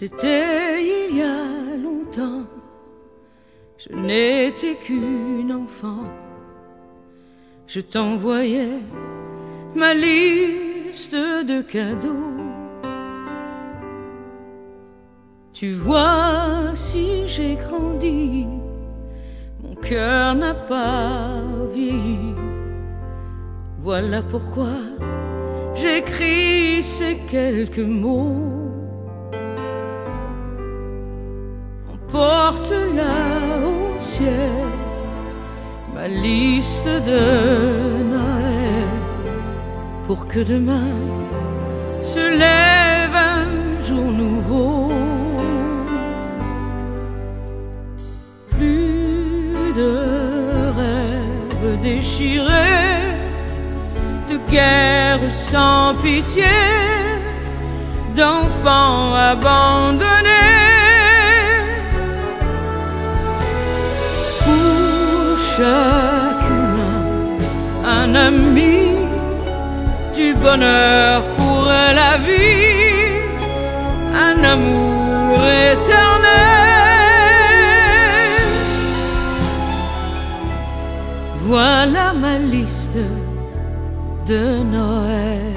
C'était il y a longtemps, je n'étais qu'une enfant. Je t'envoyais ma liste de cadeaux. Tu vois, si j'ai grandi, mon cœur n'a pas vieilli. Voilà pourquoi j'écris ces quelques mots. Ma liste de Noël pour que demain se lève un jour nouveau. Plus de rêves déchirés, de guerre sans pitié, d'enfants abandonnés. Un ami du bonheur pour la vie, un amour éternel. Voilà ma liste de Noël.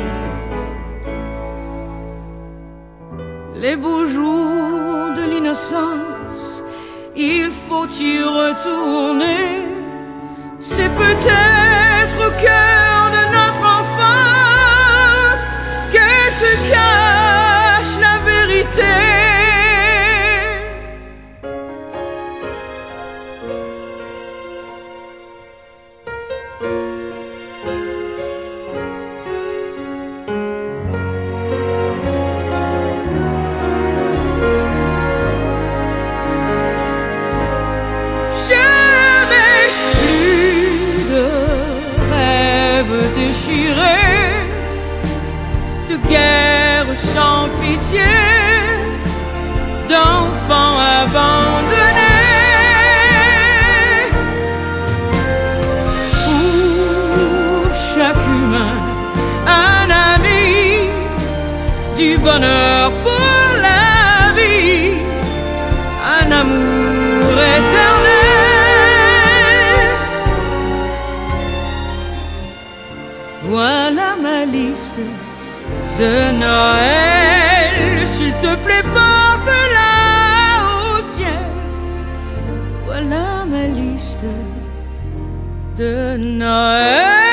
Les beaux jours de l'innocence, il faut y retourner c'est peut-être au cœur de notre enfance que se cache la vérité. De guerre sans pitié, d'enfants abandonnés. Pour chaque humain, un ami, du bonheur pour Voilà ma liste de Noël. S'il te plaît, porte-la au ciel. Voilà ma liste de Noël.